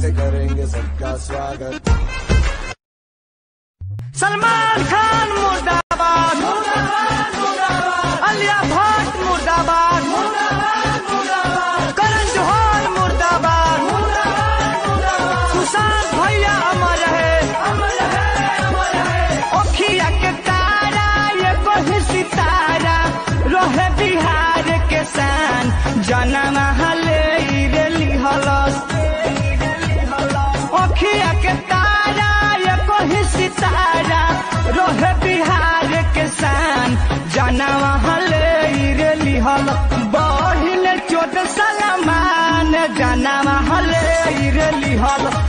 से करेंगे सबका स्वागत। सलमान खान मुर्दाबाद अलिया भट्ट मुर्दाबाद करण जौहर मुर्दाबाद सुशांत भैया अमर है ओखिया के तारा, ये कोई ओखिया के तारा ये कोई सितारा। रोहे बिहार के शान। जाना हले रेली हल। बहिन चोट सलमान। जाना हले रेली हल।